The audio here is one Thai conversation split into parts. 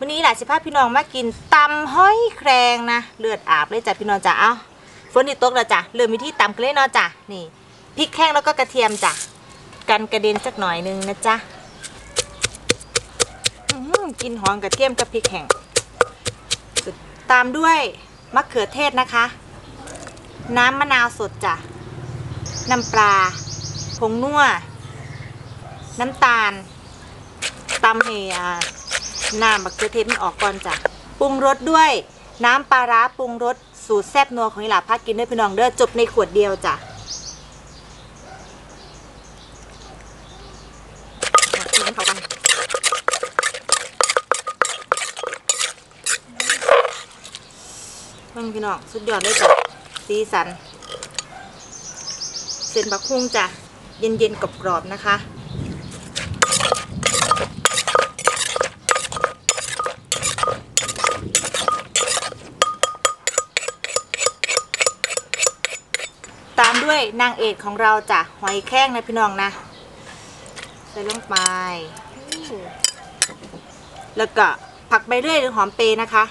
วันนี้หลานสิพาพี่น้องมากินตำห้อยแครงนะเลือดอาบเลยจ้ะพี่น้องจ้ะเอาฝนนี่ตกแล้วจ้ะเริ่มวิธีตำกันเลยเนาะจ้ะนี่พริกแห้งแล้วก็กระเทียมจ้ะกันกระเด็นสักหน่อยนึงนะจ๊ะอื้อหือกินหอมกระเทียมกับพริกแห้งตามด้วยมะเขือเทศนะคะ น้ำมะนาวสดจ้ะน้ำปลาผงนัวน้ำตาลตำให้อ่า น้ำบักเขือเทศมันออกก่อนจ้ะปรุงรสด้วยน้ำปลาร้าปรุงรสสูตรแซ่บนัวของอีหลาพากินด้วยพี่น้องเด้อจบในขวดเดียวจ้ะกินเขากันเพิ่งพี่น้องสุดยอดเลยจ้ะสีสัน เส้นบักฮุ่งจ้ะ เย็นๆกรอบๆนะคะ ด้วยนางเอกของเราจ้ะหอยแข้งนะพี่น้องนะใส่ลงไป แล้วก็ผักใบเลื่อยหรือหอมเปรย์นะคะ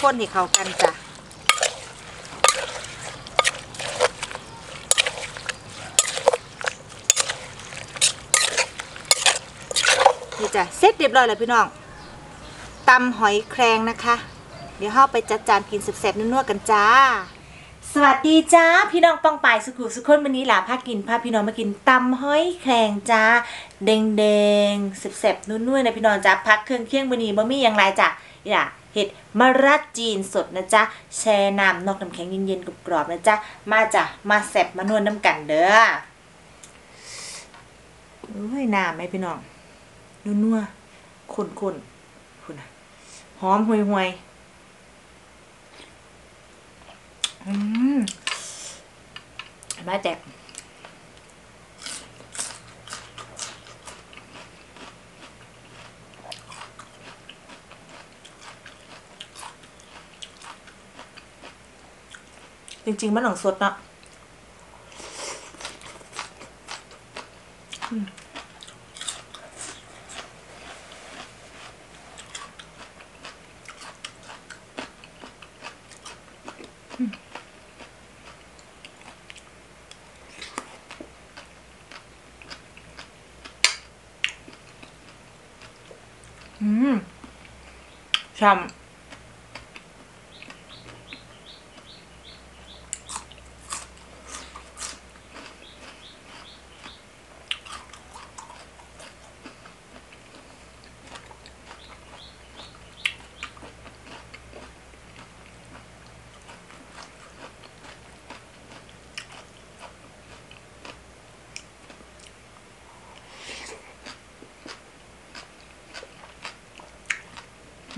คนให้เข้ากันจ้ะนี่จ้ะเสร็จเรียบร้อยแล้วพี่น้องตำหอยแครงนะคะ เดี๋ยวเราไปจัดจานกินแซ่บๆนัวๆกันจ้า สวัสดีจ้าพี่น้องป้องปายสุขุสุขคนวันนี้หลาพากินพาพี่น้องมากินตำห้อยแครงจ้าแดงๆแซ่บๆนุ่นๆนะพี่น้องจ้าพักเครื่องเคียงวันนี้บะมี่อย่างไรจ้ะนี่ล่ะเห็ดมะระจีนสดนะจ๊ะแช่น้ำนอกน้ำแข็งเย็นๆกรอบๆนะจ๊ะมาจ้ะมาแซ่บมานวลน้ำกันเด้อโอ้ยน้ำไหมพี่น้องนัวๆข้นๆคุณหอมห่วยๆ อืมมาแจกจริงๆมันหนังสดนะอืมอืม ช่ เม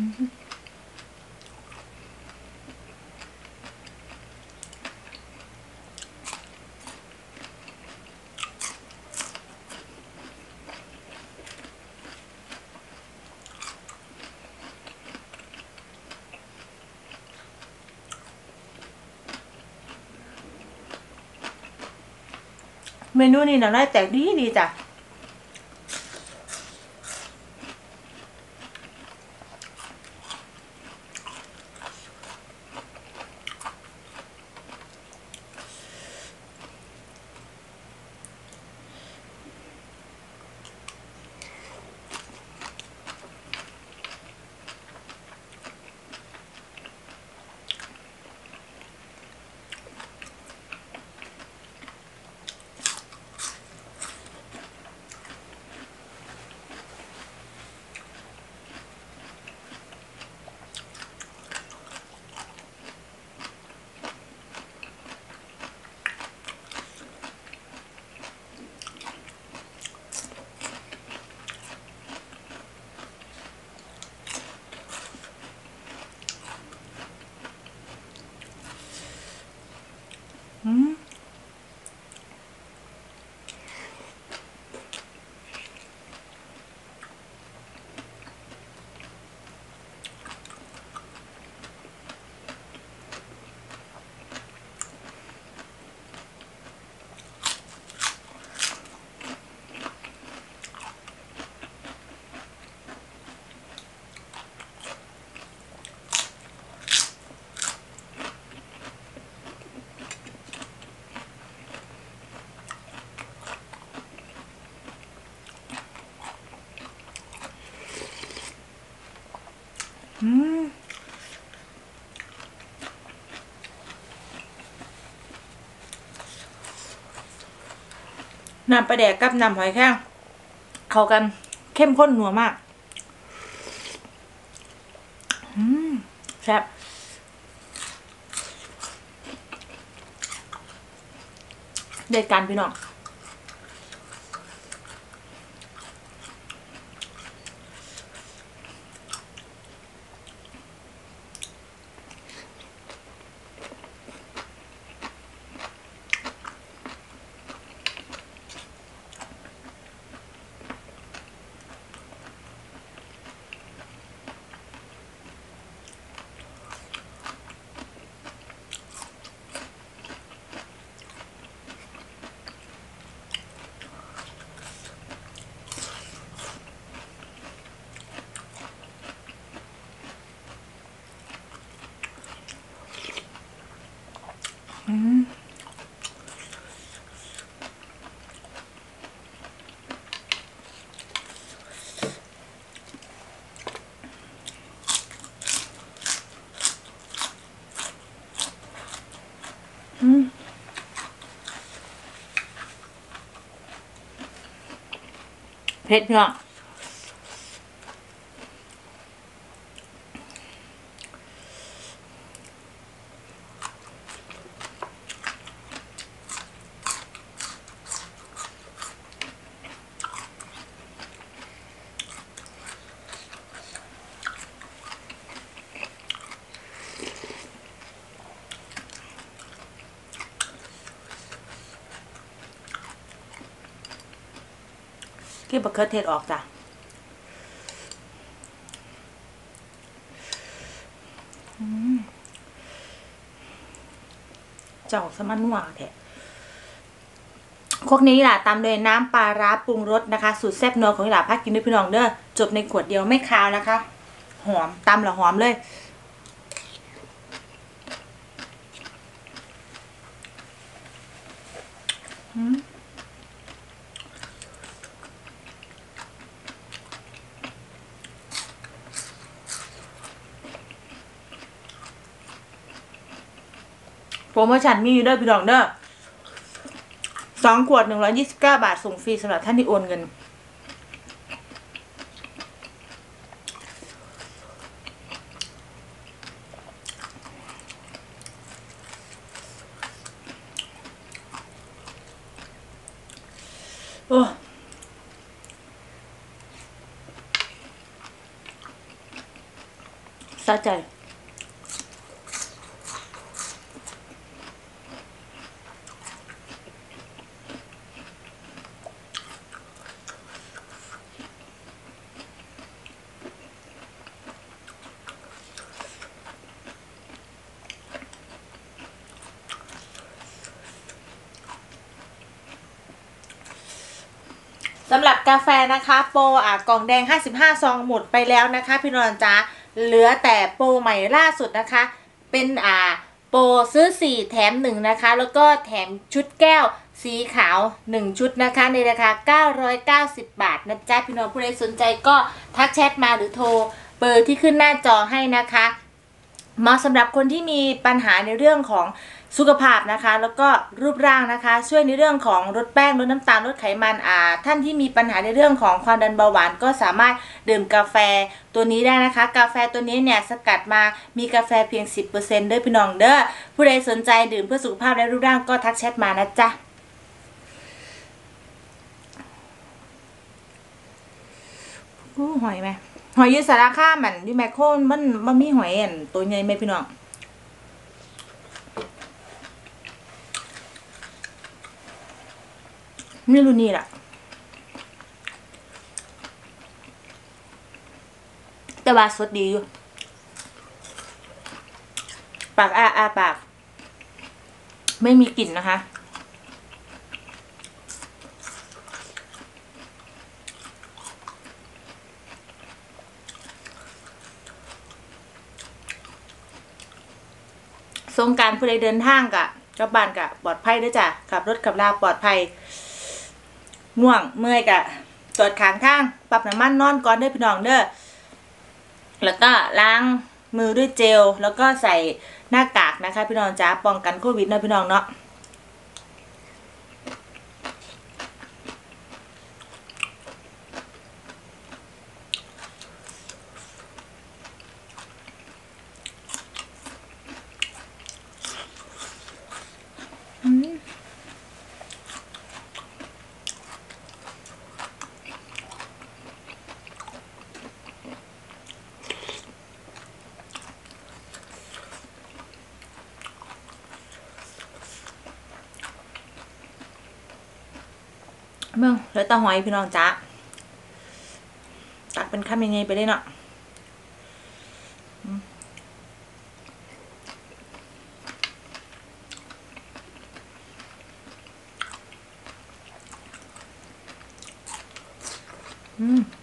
นูนี้นะได้แตกดีดีจ้ะ Hmm? น้ำปลาแดกกับน้ำหอยแครงเข้ากันเข้มข้นนัวมากอืมแซ่บเด็ดกันพี่น้อง เผ็ดเนาะ เก็บบักเขือเทศออกจ้ะเจ้าสมันนัวแท้พวกนี้ล่ะตามด้วยน้ำปลาร้าปรุงรสนะคะ สูตรแซ่บนัวของหลาพักกินด้วยพี่น้องเด้อจบในขวดเดียวไม่คาวนะคะ หอมตำละหอมเลย โปรโมชั่นมีอยู่เด้อพี่น้องเด้อสองขวดหนึ่งร้อยยี่สิบเก้าบาทส่งฟรีสำหรับท่านที่โอนเงิน โอ้สะใจ สำหรับกาแฟนะคะโปรอะกล่องแดง 55 ซองหมดไปแล้วนะคะ พี่นนท์จ้าเหลือแต่โปรใหม่ล่าสุดนะคะ เป็นอ่าโปรซื้อ 4 แถม 1 นะคะ แล้วก็แถมชุดแก้วสีขาว 1 ชุดนะคะ ในราคา 990 บาทนะจ๊ะพี่นนท์ผู้ใดสนใจก็ทักแชทมาหรือโทรเบอร์ที่ขึ้นหน้าจอให้นะคะเหมาะสำหรับคนที่มีปัญหาในเรื่องของ สุขภาพนะคะ แล้วก็รูปร่างนะคะ ช่วยในเรื่องของลดแป้งลดน้ำตาลลดไขมันอ่า ท่านที่มีปัญหาในเรื่องของความดันเบาหวานก็สามารถดื่มกาแฟตัวนี้ได้นะคะ กาแฟตัวนี้เนี่ยสกัดมามีกาแฟเพียง 10%เด้อพี่น้องเด้อผู้ใดสนใจดื่มเพื่อสุขภาพและรูปร่างก็ทักแชทมานะจ๊ะหอยไหมหอยอยูสาราค่ามันอยูแมคโคมันมันมีหอยอันตัวใหญ่ไหมพี่น้อง ไม่รู้นี่แหละแต่ว่าสดดีอยู่ปากอ้าอ้าปาก ไม่มีกลิ่นนะคะ สงการผู้ใดเดินทางกะกลับบ้านกะปลอดภัยด้วยจ้ะขับรถขับลาปลอดภัย ง่วงเมื่อยกะจอดขางทาง ปรับน้ำมันนอนก่อนเด้อพี่น้องเด้อแล้วก็ล้างมือด้วยเจล แล้วก็ใส่หน้ากากนะคะ พี่น้องจ้าป้องกันโควิดนะพี่น้องเนาะ เมืองแล้วตาหอยพี่น้องจ้าตักเป็นข้ามยังไงไปเลยเนาะอืม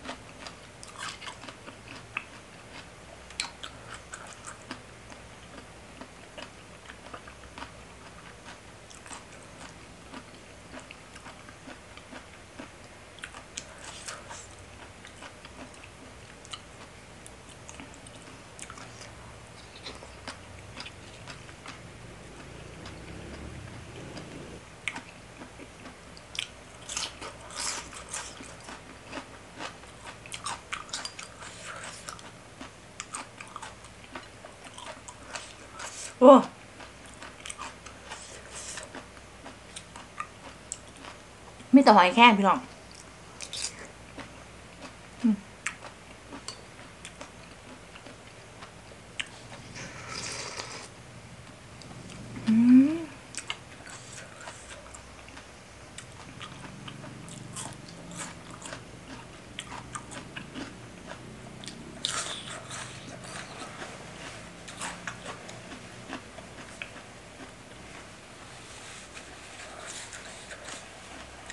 โอ้มีแต่หอยแค่พี่น้อง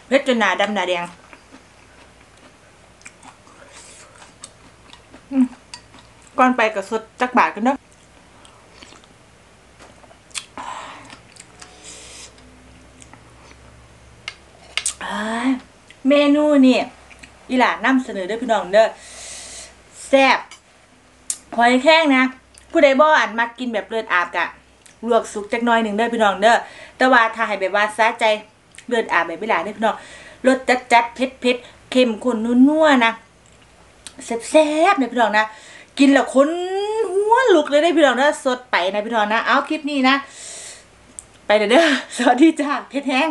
เพชรจนหนาดำหนาแดงก่อนไปกับสดจักบาทกันเนาะอ้ายเมนูนี่อีหลานนำเสนอด้อพี่น้องเด้อแซ่บหอยแข้งนะ ผู้ใดบ่อันมักกินแบบเลือดอาบกะลวกสุกจักหน่อยหนึ่งเด้อพี่น้องเด้อแต่ว่าถ้าให้แบบว่าสะใจ เลือดอาบแบบเวลาเด้อพี่น้องรสจัดจัดเผ็ดเผ็ดเค็มข้นนัวๆนะแซ่บๆเนี่ยพี่น้องนะกินแล้วคนหัวลุกเลยได้พี่น้องนะสดไปนะพี่น้องนะเอาคลิปนี้นะ ไปเด้อเด้อสวัสดีจ้าเผ็ดแห้ง